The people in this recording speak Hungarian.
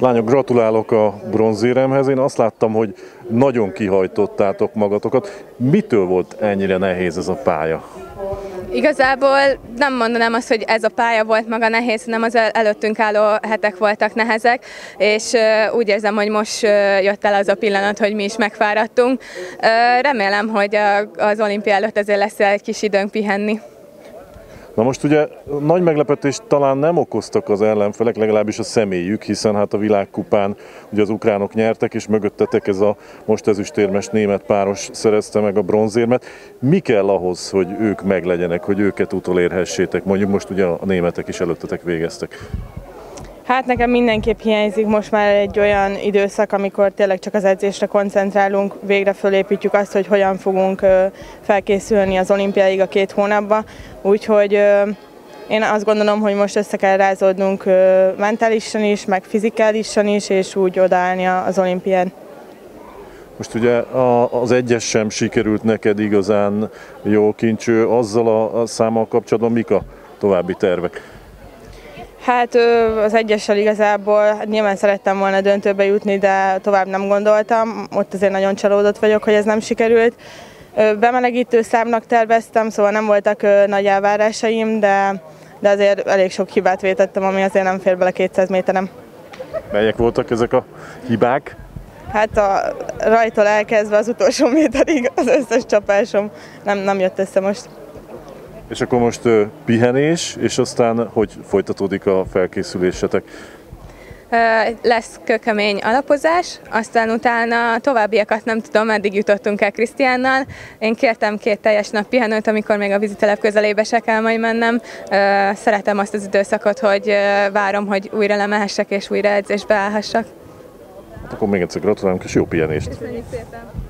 Lányok, gratulálok a bronzéremhez. Én azt láttam, hogy nagyon kihajtottátok magatokat. Mitől volt ennyire nehéz ez a pálya? Igazából nem mondanám azt, hogy ez a pálya volt maga nehéz, hanem az előttünk álló hetek voltak nehezek, és úgy érzem, hogy most jött el az a pillanat, hogy mi is megfáradtunk. Remélem, hogy az olimpia előtt ezért lesz egy kis időnk pihenni. Na most ugye nagy meglepetést talán nem okoztak az ellenfelek, legalábbis a személyük, hiszen hát a világkupán ugye az ukránok nyertek, és mögöttetek ez a most ezüstérmes német páros szerezte meg a bronzérmet. Mi kell ahhoz, hogy ők meglegyenek, hogy őket utolérhessétek? Mondjuk most ugye a németek is előttetek végeztek. Hát nekem mindenképp hiányzik most már egy olyan időszak, amikor tényleg csak az edzésre koncentrálunk, végre fölépítjük azt, hogy hogyan fogunk felkészülni az olimpiáig a két hónapba. Úgyhogy én azt gondolom, hogy most össze kell rázódnunk mentálisan is, meg fizikálisan is, és úgy odaállni az olimpián. Most ugye az egyes sem sikerült neked igazán jó kincső, azzal a számmal kapcsolatban mik a további tervek? Hát az egyessel igazából nyilván szerettem volna döntőbe jutni, de tovább nem gondoltam. Ott azért nagyon csalódott vagyok, hogy ez nem sikerült. Bemelegítő számnak terveztem, szóval nem voltak nagy elvárásaim, de, de azért elég sok hibát vétettem, ami azért nem fér bele 200 méterem. Melyek voltak ezek a hibák? Hát a rajtól elkezdve az utolsó méterig az összes csapásom nem, nem jött össze most. És akkor most uh, pihenés, és aztán hogy folytatódik a felkészülésetek? lesz kökemény alapozás, aztán utána továbbiakat nem tudom, meddig jutottunk el Krisztiánnal. Én kértem két teljes nap pihenőt, amikor még a vízitelep közelébe se kell majd mennem. Szeretem azt az időszakot, hogy várom, hogy újra lemehessek és újra edzésbe állhassak. Akkor még egyszer gratulálunk, és jó pihenést! Köszönjük szépen!